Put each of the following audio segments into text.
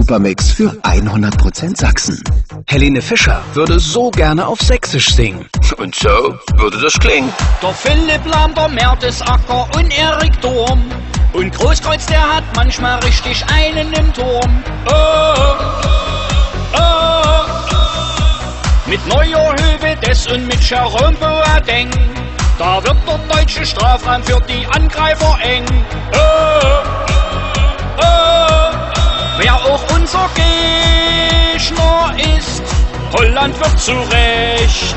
Supermix für 100% Sachsen. Helene Fischer würde so gerne auf Sächsisch singen. Und so würde das klingen. Der Philipp Lahm, der Mertesacker und Erik Durm. Und Großkreuz, der hat manchmal richtig einen im Turm. Oh, oh, mit neuer Höhe des und mit Jerome Boateng. Da wird der deutsche Strafraum für die Angreifer eng. Oh, oh, unser Gegner ist, Holland wird zu Recht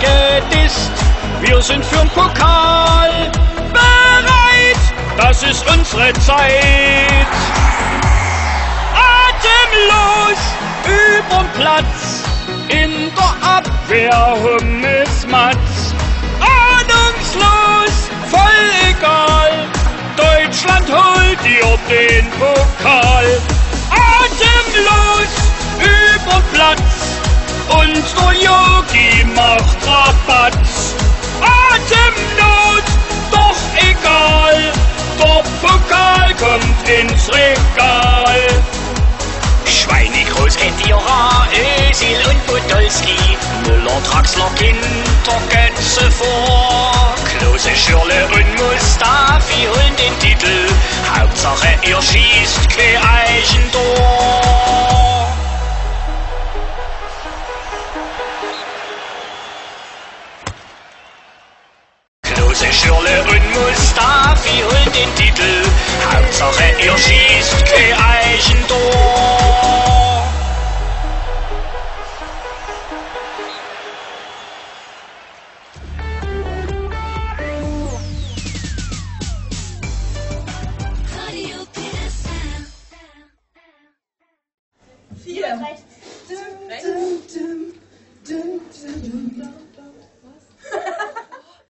gedisst. Wir sind für'n Pokal bereit, das ist unsere Zeit. Atemlos überm Platz, in der Abwehr Hummels Matz. Ahnungslos, voll egal, Deutschland holt dir den Pokal. Macht Rabatz. Atemnot, doch egal, der Pokal kommt ins Regal. Schweinegroß, Kedira, Özil und Podolski, Müller, Draxler, Ginter, Götze vor. Klose, Schürle und Mustafi holen den Titel, Hauptsache ihr schießt quer Vier. Dum, dum, dum.